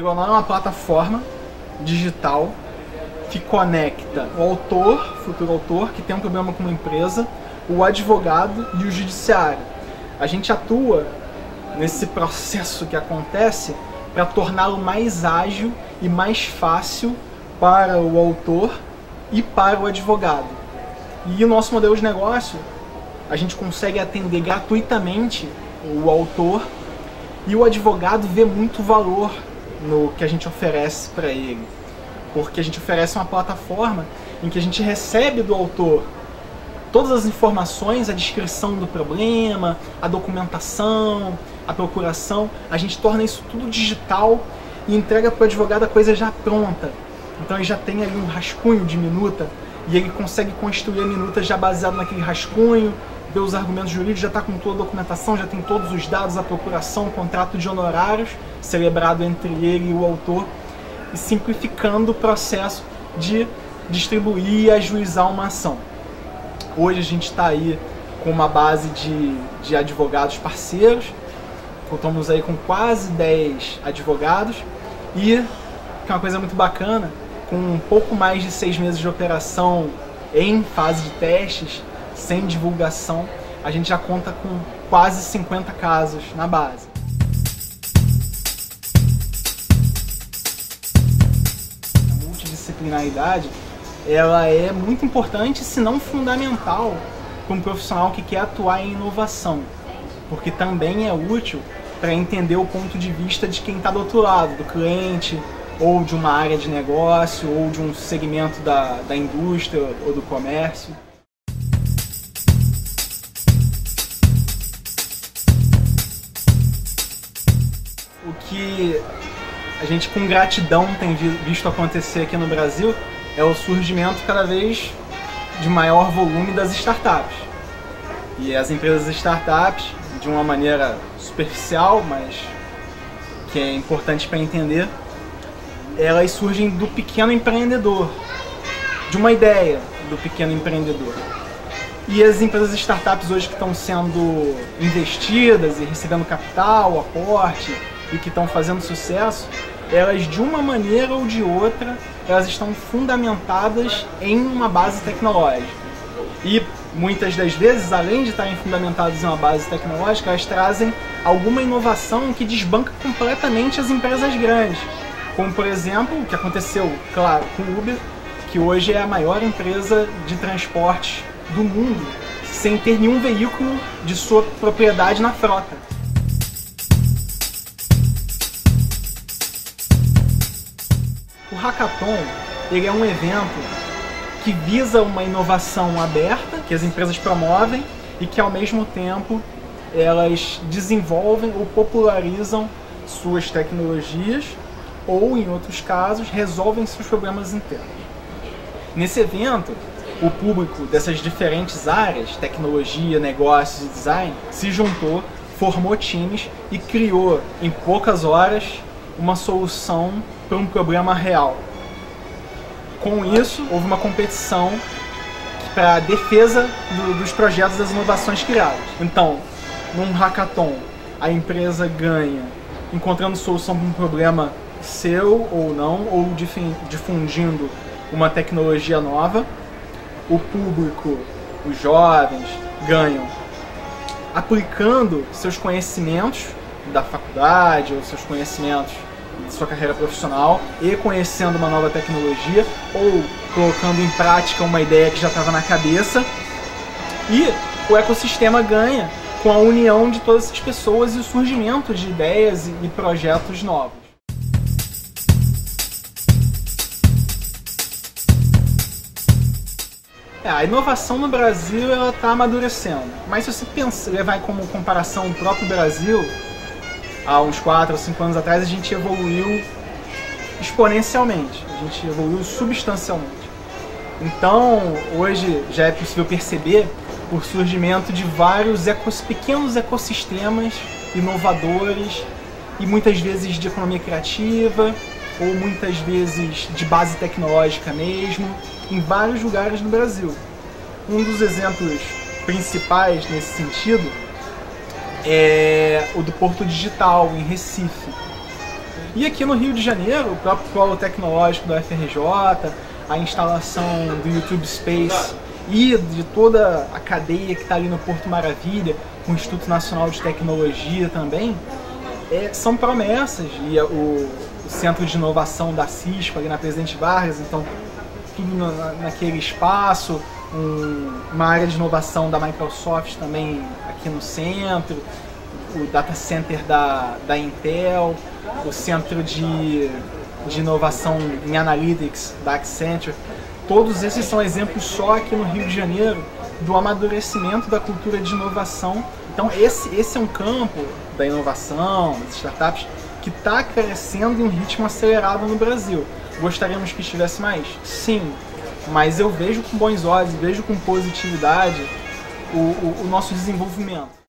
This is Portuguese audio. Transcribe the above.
Jornal é uma plataforma digital que conecta o autor, futuro autor, que tem um problema com uma empresa, o advogado e o judiciário. A gente atua nesse processo que acontece para torná-lo mais ágil e mais fácil para o autor e para o advogado. E o nosso modelo de negócio, a gente consegue atender gratuitamente o autor e o advogado vê muito valor no que a gente oferece para ele. Porque a gente oferece uma plataforma em que a gente recebe do autor todas as informações, a descrição do problema, a documentação, a procuração, a gente torna isso tudo digital e entrega para o advogado a coisa já pronta. Então ele já tem ali um rascunho de minuta e ele consegue construir a minuta já baseado naquele rascunho, ver os argumentos jurídicos, já está com toda a documentação, já tem todos os dados, a procuração, o contrato de honorários celebrado entre ele e o autor, e simplificando o processo de distribuir e ajuizar uma ação. Hoje a gente está aí com uma base de, de advogados parceiros, contamos aí com quase 10 advogados e, que é uma coisa muito bacana, com um pouco mais de seis meses de operação em fase de testes, sem divulgação, a gente já conta com quase 50 casos na base. A multidisciplinaridade ela é muito importante, se não fundamental, para um profissional que quer atuar em inovação, porque também é útil para entender o ponto de vista de quem está do outro lado, do cliente, ou de uma área de negócio, ou de um segmento da, da indústria ou do comércio. O que a gente com gratidão tem visto acontecer aqui no Brasil é o surgimento cada vez de maior volume das startups. E as empresas startups, de uma maneira superficial, mas que é importante para entender, elas surgem do pequeno empreendedor, de uma ideia do pequeno empreendedor. E as empresas startups hoje que estão sendo investidas e recebendo capital, aporte e que estão fazendo sucesso, elas de uma maneira ou de outra, elas estão fundamentadas em uma base tecnológica. E muitas das vezes, além de estarem fundamentadas em uma base tecnológica, elas trazem alguma inovação que desbanca completamente as empresas grandes. Como, por exemplo, o que aconteceu, claro, com o Uber, que hoje é a maior empresa de transporte do mundo, sem ter nenhum veículo de sua propriedade na frota. Hackathon ele é um evento que visa uma inovação aberta, que as empresas promovem e que ao mesmo tempo elas desenvolvem ou popularizam suas tecnologias ou, em outros casos, resolvem seus problemas internos. Nesse evento, o público dessas diferentes áreas, tecnologia, negócios e design, se juntou, formou times e criou, em poucas horas, uma solução para um problema real. Com isso, houve uma competição para a defesa do, dos projetos das inovações criadas. Então, num hackathon, a empresa ganha encontrando solução para um problema seu ou não, ou difundindo uma tecnologia nova. O público, os jovens, ganham aplicando seus conhecimentos da faculdade ou seus conhecimentos de sua carreira profissional e conhecendo uma nova tecnologia ou colocando em prática uma ideia que já estava na cabeça. E o ecossistema ganha com a união de todas essas pessoas e o surgimento de ideias e projetos novos. É, a inovação no Brasil ela está amadurecendo, mas se você levar como comparação o próprio Brasil, há uns 4 ou 5 anos atrás a gente evoluiu exponencialmente, a gente evoluiu substancialmente. Então, hoje já é possível perceber o surgimento de vários ecos, pequenos ecossistemas inovadores e muitas vezes de economia criativa ou muitas vezes de base tecnológica mesmo, em vários lugares no Brasil. Um dos exemplos principais nesse sentido é o do Porto Digital, em Recife. E aqui no Rio de Janeiro, o próprio polo tecnológico da FRJ, a instalação do YouTube Space e de toda a cadeia que está ali no Porto Maravilha, com o Instituto Nacional de Tecnologia também, é, são promessas. E o, o, Centro de Inovação da Cisco, ali na Presidente Vargas, então tudo na, naquele espaço, um, uma área de inovação da Microsoft também aqui no centro, o data center da, da Intel, o centro de, de inovação em Analytics da Accenture. Todos esses são exemplos só aqui no Rio de Janeiro do amadurecimento da cultura de inovação. Então esse, esse é um campo da inovação, das startups, que está crescendo em um ritmo acelerado no Brasil. Gostaríamos que estivesse mais? Sim, mas eu vejo com bons olhos, vejo com positividade o, o, o nosso desenvolvimento.